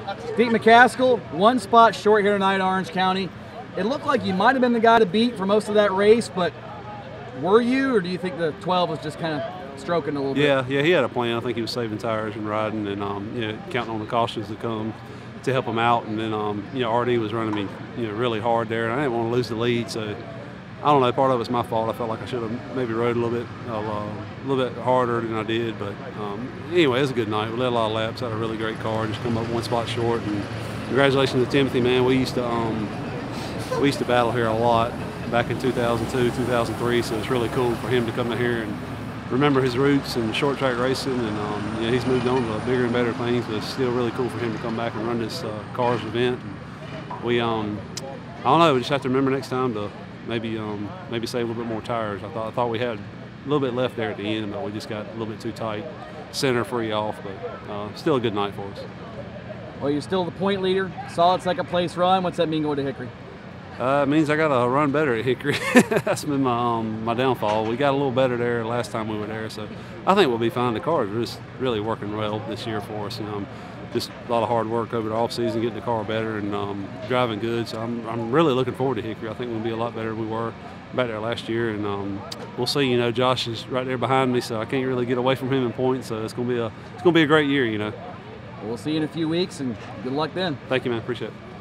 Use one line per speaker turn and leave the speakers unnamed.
Deac McCaskill, one spot short here tonight, Orange County. It looked like you might have been the guy to beat for most of that race, but were you, or do you think the 12 was just kind of stroking a little
yeah,
bit?
Yeah, yeah, he had a plan. I think he was saving tires and riding, and um, you know, counting on the cautions to come to help him out. And then, um, you know, RD was running me, you know, really hard there, and I didn't want to lose the lead. So, I don't know. Part of it's my fault. I felt like I should have maybe rode a little bit, a little bit harder than I did. But um, anyway, it was a good night. We led a lot of laps. Had a really great car. Just come up one spot short. And congratulations to Timothy, man. We used to um, we used to battle here a lot back in 2002, 2003. So it's really cool for him to come in here and remember his roots and short track racing. And um, know, he's moved on to bigger and better things, but it's still really cool for him to come back and run this uh, CARS event. And we, um, I don't know, we just have to remember next time to maybe um, maybe save a little bit more tires. I thought I thought we had a little bit left there at the end, but we just got a little bit too tight, center free off. But uh, still a good night for us.
Well, you're still the point leader, solid second place run. What's that mean going to Hickory?
Uh, it means I got to run better at Hickory. That's been my um, my downfall. We got a little better there last time we were there, so I think we'll be fine. The cars are just really working well this year for us. You know, just a lot of hard work over the off season, getting the car better and um, driving good. So I'm, I'm really looking forward to Hickory. I think we'll be a lot better than we were back there last year, and um, we'll see. You know, Josh is right there behind me, so I can't really get away from him in points. So it's gonna be a it's gonna be a great year. You know.
We'll see you in a few weeks, and good luck then.
Thank you, man. Appreciate it.